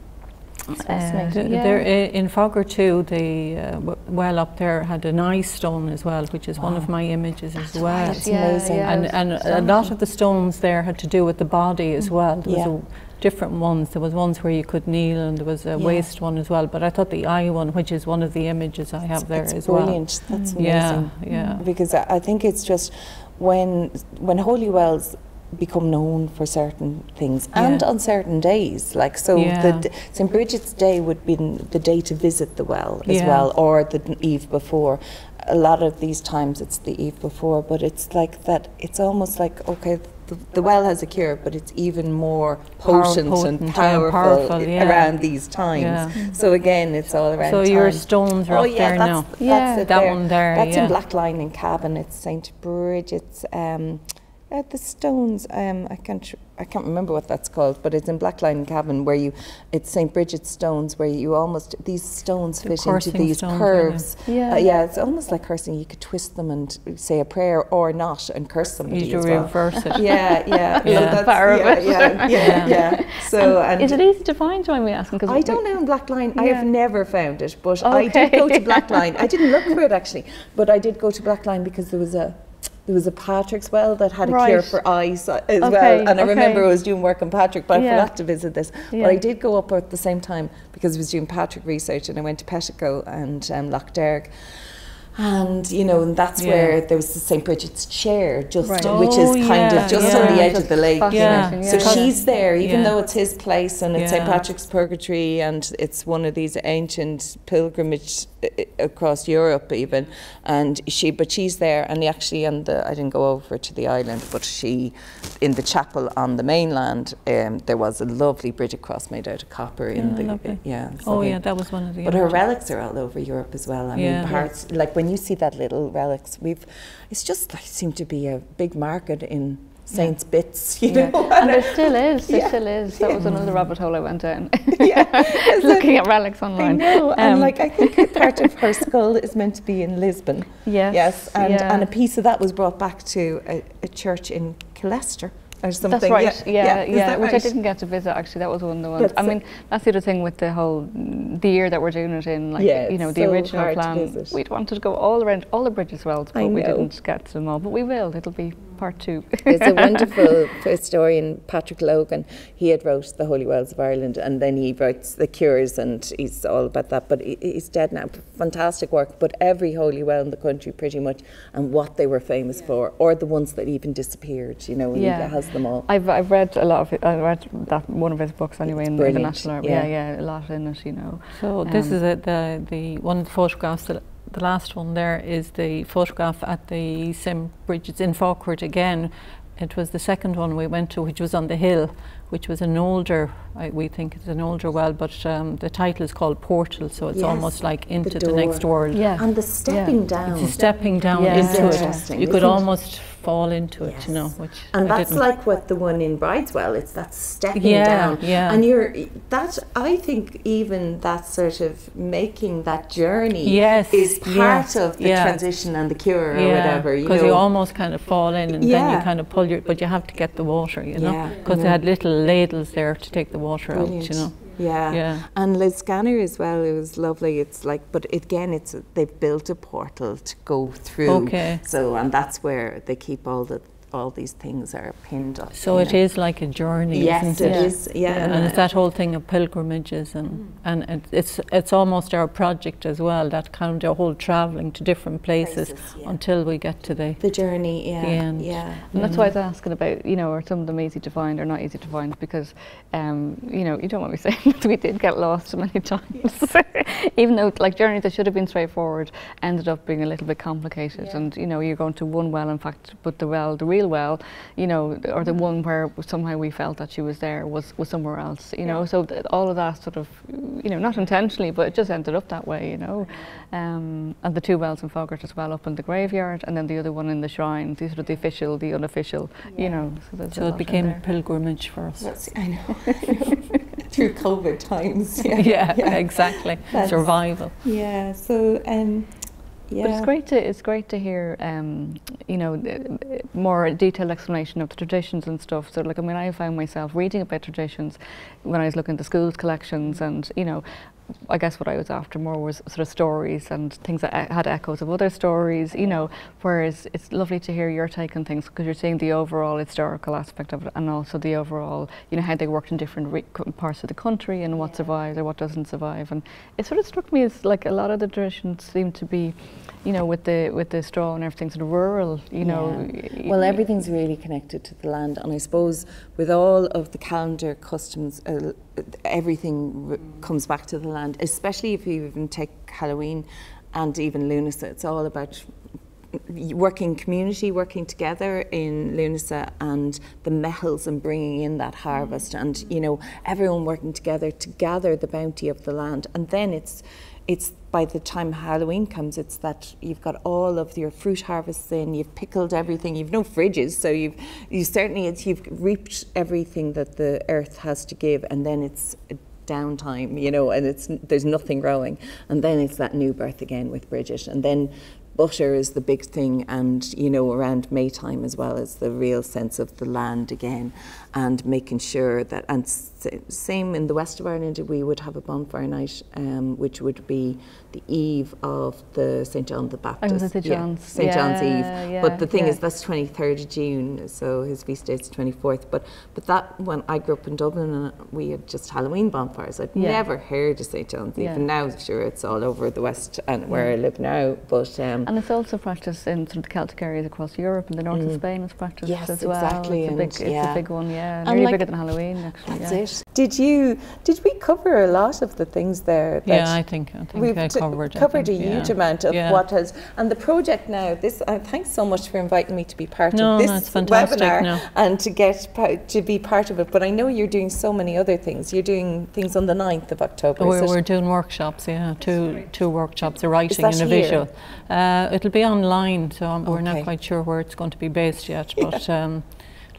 Uh, yeah. There, in Faughart too, the uh, well up there had an eye stone as well, which is wow. one of my images That's as well. Right. Yeah, amazing. Yeah, and and a lot of the stones there had to do with the body as mm. well. There was different ones. There was ones where you could kneel, and there was a waist one as well. But I thought the eye one, which is one of the images I have there it's as brilliant. well. That's amazing. Yeah, yeah. Because I think it's just when when Holywell's become known for certain things yeah. and on certain days like so yeah. the St Bridget's Day would be the day to visit the well as yeah. well or the eve before a lot of these times it's the eve before but it's like that it's almost like okay the, the well has a cure but it's even more potent, potent and powerful, powerful around these times so again it's all around so time. your stones are oh, up there now yeah that there. one there that's in Blacklion in Cavan it's St Bridget's um, uh, the stones, um, I can't I can't remember what that's called, but it's in Blacklion Cavan where you, it's St Bridget's stones where you almost these stones the fit into these stones, curves. Yeah, uh, yeah, it's almost like cursing. You could twist them and say a prayer or not and curse somebody. You as well. reverse it. Yeah, yeah, yeah. power yeah, of it. Yeah, yeah, yeah. So, and, and is it easy to find? Do I me asking? I don't know in Blacklion. Yeah. I have never found it, but okay. I did go to Blacklion. I didn't look for it actually, but I did go to Blacklion because there was a there was a Patrick's Well that had a right. cure for eyes as okay, well. And I remember I was doing work on Patrick, but yeah. I forgot to visit this. Yeah. But I did go up at the same time because I was doing Patrick research and I went to Pettigo and um, Lough Derg and you know and that's yeah. where there was the St Bridget's chair just right. which is oh, kind yeah. of just yeah. on the edge of the lake yeah. so she's there even though it's his place and it's St Patrick's Purgatory and it's one of these ancient pilgrimage across Europe even and she but she's there and actually on the I didn't go over to the island but she in the chapel on the mainland um, there was a lovely Bridget cross made out of copper in the lovely. yeah oh yeah that was one of the but her relics are all over Europe as well I mean parts like when you see that little relics, we've it's just like seemed to be a big market in Saints yeah. bits, you yeah. know. And there still is, there yeah. still is. That was another rabbit hole I went down. yeah, looking at relics online. I know, um, and like I think part of her skull is meant to be in Lisbon. Yes, yes, and and a piece of that was brought back to a, a church in Killester or something. That's right. Yeah, yeah, yeah, yeah which right? I didn't get to visit. Actually, that was one of the ones. That's I mean, that's the other thing with the whole the year that we're doing it in. Like, yeah, you know, the so original plan. We'd wanted to go all around all the bridges wells, but we didn't get to them all. But we will. It'll be part two. There's a wonderful historian, Patrick Logan. He had wrote the Holy Wells of Ireland, and then he writes the cures, and he's all about that. But he's dead now. Fantastic work. But every holy well in the country, pretty much, and what they were famous yeah. for, or the ones that even disappeared. You know, yeah. he has them all. I've I've read a lot of it. I read that one of his books anyway in, in, the National Yeah. yeah, yeah, a lot in it. You know. So um, this is a, the the one of the photographs that the last one there is the photograph at the St Bridget's in Faughart again. It was the second one we went to, which was on the hill, which was an older, I, we think it's an older well, but um, the title is called Portal, so it's yes, almost like into the, the, next world. Yeah. And the stepping yeah. down. It's stepping down yeah. into it. You could almost fall into yes. it, you know. Which and I that's didn't. like what the one in Brideswell. It's that stepping yeah, down, yeah. and you're that. I think even that sort of making that journey yes, is part of the yeah. transition and the cure or whatever. Because you, you, almost kind of fall in and then you kind of pull your, but you have to get the water, you know, because they had little ladles there to take the water Brilliant. out, you know. Yeah. yeah. And Liscannor as well, it was lovely. It's like, but again, it's they've built a portal to go through. Okay. So, and that's where they keep all the all these things are pinned up. So it know. is like a journey, yes, isn't it? it is, yeah. yeah. And it's that whole thing of pilgrimages and, mm. and it, it's it's almost our project as well, that kind of whole travelling to different places, places yeah. until we get to the the journey, yeah. The end. Yeah. And that's why I was asking about, you know, are some of them easy to find or not easy to find because um, you know, you don't want me saying that we did get lost many times. Even though like journeys that should have been straightforward ended up being a little bit complicated and you know, you're going to one well in fact but the well the real real well, you know, or the one where somehow we felt that she was there was, was somewhere else, you know. So all of that sort of, you know, not intentionally, but it just ended up that way, you know. Um, and the two wells in Faughart as well up in the graveyard, and then the other one in the shrine. These are the official, the unofficial, yeah. you know. So, so it became a pilgrimage for us. That's, I know. Through COVID times. Yeah, yeah, yeah. exactly. That's, Survival. Yeah. So um, yeah. But it's great to it's great to hear um, you know more detailed explanation of the traditions and stuff. So like I mean I found myself reading about traditions when I was looking at the schools collections and you know I guess what I was after more was sort of stories and things that had echoes of other stories, you know, whereas it's lovely to hear your take on things because you're seeing the overall historical aspect of it and also the overall, you know, how they worked in different parts of the country and what yeah. survives or what doesn't survive. And it sort of struck me as like a lot of the traditions seem to be, you know, with the with the straw and everything sort of rural, you know. Yeah. Well, everything's really connected to the land and I suppose with all of the calendar customs, uh, everything comes back to the land, especially if you even take Halloween and even Lughnasa. It's all about working community, working together in Lughnasa and the meitheals and bringing in that harvest and, you know, everyone working together to gather the bounty of the land. And then it's it's by the time Halloween comes, it's that you've got all of your fruit harvests in, you've pickled everything, you've no fridges, so you've you certainly it's you've reaped everything that the earth has to give, and then it's downtime, you know, and it's there's nothing growing, and then it's that new birth again with Bridget, and then butter is the big thing, and you know around May time as well as the real sense of the land again, and making sure that, and same in the west of Ireland, we would have a bonfire night, um, which would be the eve of the St. John the Baptist. Oh, St. John's. Yeah, St. Yeah, John's Eve. Yeah, but the thing is, that's 23rd of June, so his feast day is 24th. But but that, when I grew up in Dublin, and we had just Halloween bonfires, I'd never heard of St. John's Eve. And now, sure, it's all over the west and where I live now. But um, And it's also practiced in sort of the Celtic areas across Europe, and the north mm. of Spain is practiced yes, as well. exactly. It's, a big, it's a big one, yeah yeah, nearly like, bigger than Halloween actually. That's yeah. it. Did you? Did we cover a lot of the things there? yeah, I think I think we've I covered covered think, a huge yeah. amount of yeah. what has and the project now. This uh, thanks so much for inviting me to be part no, of this webinar no. and to get to be part of it. But I know you're doing so many other things. You're doing things on the 9th of October. We're, we're doing workshops. Yeah, two two workshops, a writing and a visual. Uh, it'll be online, so um, okay. we're not quite sure where it's going to be based yet, but. Um,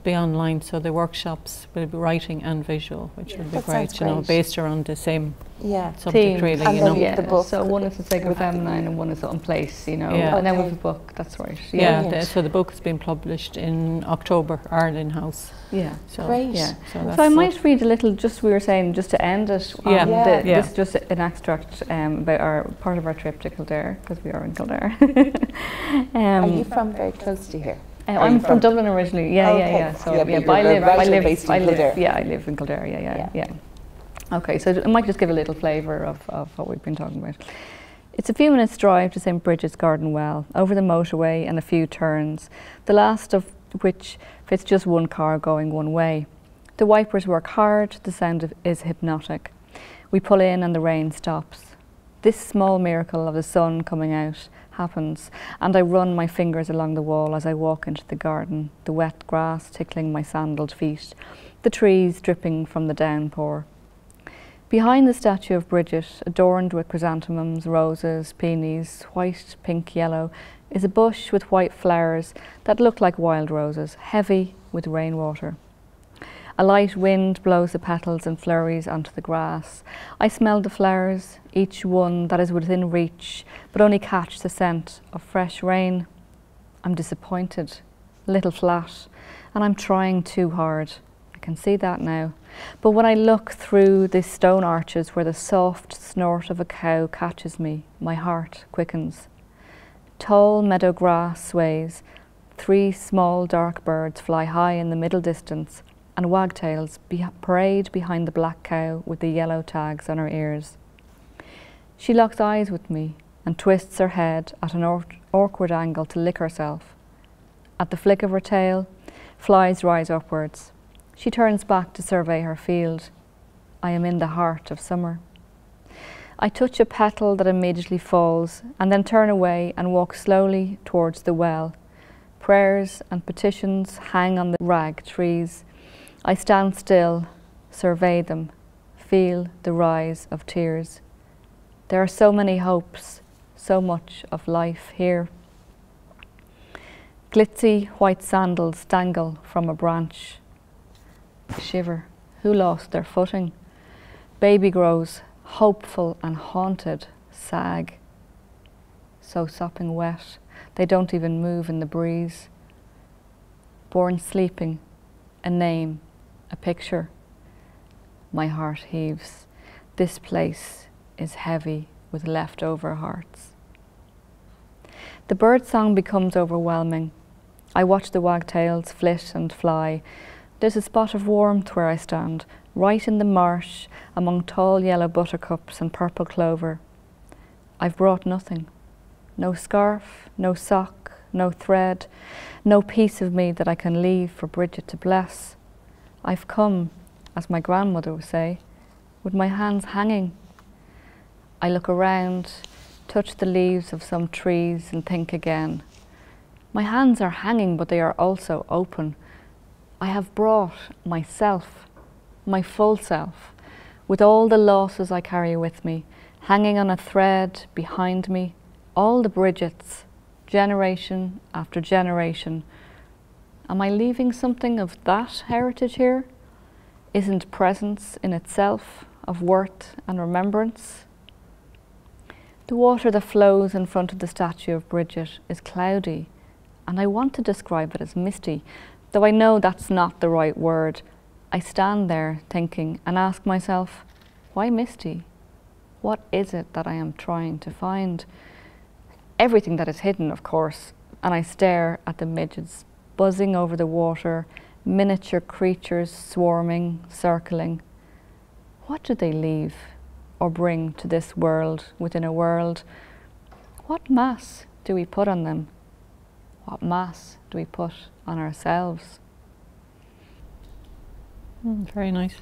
be online, so the workshops will be writing and visual, which yeah. will be that great, you know, based around the same yeah. subject Theme. really, and you know. Yeah. The book. So one is the Sacred Feminine and one is on place, you know, yeah. and then with the book, that's right. Yeah, yeah the, so the book has been published in October, Arlen House. Yeah, so, great. Yeah. So, so I might read a little, just we were saying, just to end it, yeah. yeah. The, yeah. this just an extract um, about our part of our trip to Kildare, because we are in Kildare. um, are you from very close to here? Uh, I'm from, from, Dublin originally. Yeah, okay. yeah, yeah. So yeah, yeah but I live, I live, I live, yeah, I live in Kildare. Yeah, yeah, yeah. yeah. Okay, so I might just give a little flavour of, of what we've been talking about. It's a few minutes' drive to St Bridget's Garden Well, over the motorway and a few turns, the last of which fits just one car going one way. The wipers work hard, the sound of, is hypnotic. We pull in and the rain stops. This small miracle of the sun coming out happens, and I run my fingers along the wall as I walk into the garden, the wet grass tickling my sandaled feet, the trees dripping from the downpour. Behind the statue of Bridget, adorned with chrysanthemums, roses, peonies, white, pink, yellow, is a bush with white flowers that look like wild roses, heavy with rainwater. A light wind blows the petals and flurries onto the grass. I smell the flowers, each one that is within reach, but only catch the scent of fresh rain. I'm disappointed, little flat, and I'm trying too hard. I can see that now. But when I look through the stone arches where the soft snort of a cow catches me, my heart quickens. Tall meadow grass sways. Three small dark birds fly high in the middle distance, and wagtails be parade behind the black cow with the yellow tags on her ears. She locks eyes with me and twists her head at an awkward angle to lick herself. At the flick of her tail, flies rise upwards. She turns back to survey her field. I am in the heart of summer. I touch a petal that immediately falls and then turn away and walk slowly towards the well. Prayers and petitions hang on the rag trees. I stand still, survey them, feel the rise of tears. There are so many hopes, so much of life here. Glitzy white sandals dangle from a branch. Shiver, who lost their footing? Baby grows, hopeful and haunted, sag. So sopping wet, they don't even move in the breeze. Born sleeping, a name, a picture. My heart heaves. This place is heavy with leftover hearts. The bird song becomes overwhelming. I watch the wagtails flit and fly. There's a spot of warmth where I stand, right in the marsh among tall yellow buttercups and purple clover. I've brought nothing. No scarf, no sock, no thread, no piece of me that I can leave for Bridget to bless. I've come, as my grandmother would say, with my hands hanging. I look around, touch the leaves of some trees and think again. My hands are hanging, but they are also open. I have brought myself, my full self, with all the losses I carry with me, hanging on a thread behind me, all the Bridgets, generation after generation. Am I leaving something of that heritage here? Isn't presence in itself of worth and remembrance? The water that flows in front of the statue of Bridget is cloudy and I want to describe it as misty, though I know that's not the right word. I stand there thinking and ask myself, why misty? What is it that I am trying to find? Everything that is hidden, of course, and I stare at the midgets buzzing over the water, miniature creatures swarming, circling. What do they leave or bring to this world within a world? What mass do we put on them? What mass do we put on ourselves? Mm, very nice.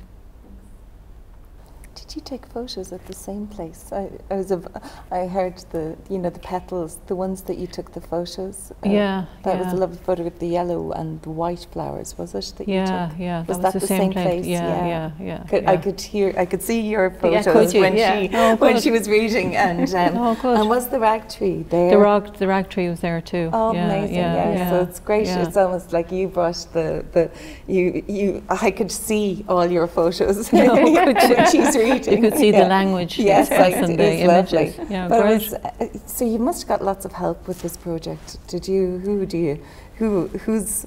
Did you take photos at the same place? I, I was. A, I heard the you know the petals, the ones that you took the photos. Uh, yeah, that yeah. was a lovely photo with the yellow and the white flowers. Was it that yeah, you took? Yeah, was that, that, was the, same, same place? place? Yeah, yeah, yeah. Could, yeah. I could hear. I could see your Yeah, photos when Yeah. she Oh, when she was reading and um, Oh, and was the rag tree there? the rag, the rag tree was there too. Oh, yeah, amazing! Yeah, Yeah, so it's great. yeah. It's almost like you brought the the you you. I could see all your photos No, when she's reading. You could see Yeah. the language Yes, like, and it the lovely. images. Yeah, But was, uh, so you must have got lots of help with this project. Did you? Who do you? Who who's?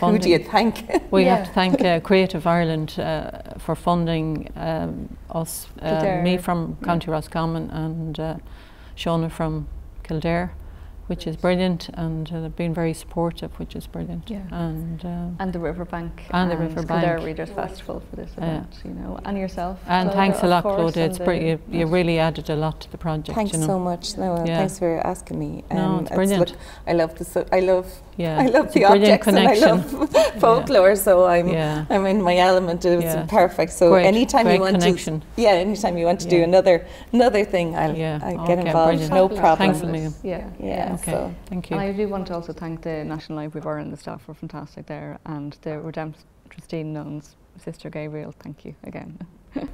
Who do you thank? We Yeah. have to thank uh, Creative Ireland uh, for funding um, us, uh, me from. County Roscommon and uh, Shauna from Kildare, which is brilliant, and uh, they've been very supportive, which is brilliant. Yeah. And um, And the Riverbank And the Riverbank. Kildare Readers Festival for this Yeah. event, you know, and yourself. and Clodagh, thanks a lot, Clodagh. It's the- you, you really added a lot to the project. Thanks you know. so much. No, uh, Yeah. thanks for asking me. No, it's it's brilliant. look- I love the. I love. Yeah, I love it's the brilliant objects and I connection. love folklore. So I'm. Yeah. I'm in my element. It was Yeah. perfect. So Great- anytime great you want connection. to. Yeah. Anytime you want to do another another thing, I'll. Yeah. I Okay, get involved. brilliant. No problem. Thanks a million. Yeah. Yeah. Okay, So. thank you. And I do want to also thank the National Library of Ireland, the staff were fantastic there, and the Redemption Trustine Nuns, Sister Gabriel, thank you again.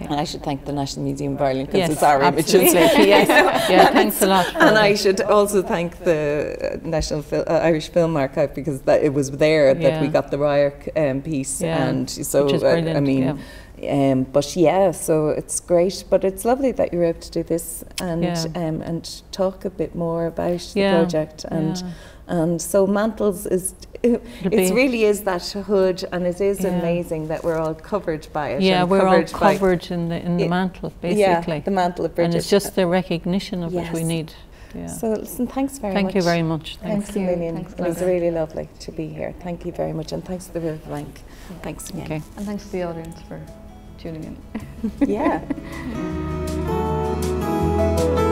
And I should thank the National Museum of Ireland because Yes, it's our images. absolutely. yes. Yeah, thanks a lot. And I should also thank the National Fil- uh, Irish Film Archive because that, it was there that we got the Radharc um, piece, Yeah, and so which is uh, I brilliant, mean, um, but yeah, so it's great. But it's lovely that you're able to do this and Yeah. um, and talk a bit more about Yeah, the project and. Yeah. And so mantles is, it be- really is that hood, and it is Yeah. amazing that we're all covered by it. Yeah, we're all covered by- covered in the in the Yeah, mantle, Yeah, the mantle of Bridget. and it's just the recognition of it we need. Yeah. So listen, thanks very Thank much. you very much. Thanks. Thanks a you. million. Thanks, it was really lovely to be here. Thank you very much, and thanks to the Riverbank. Thanks again. Okay. And thanks to the audience for tuning in. Yeah.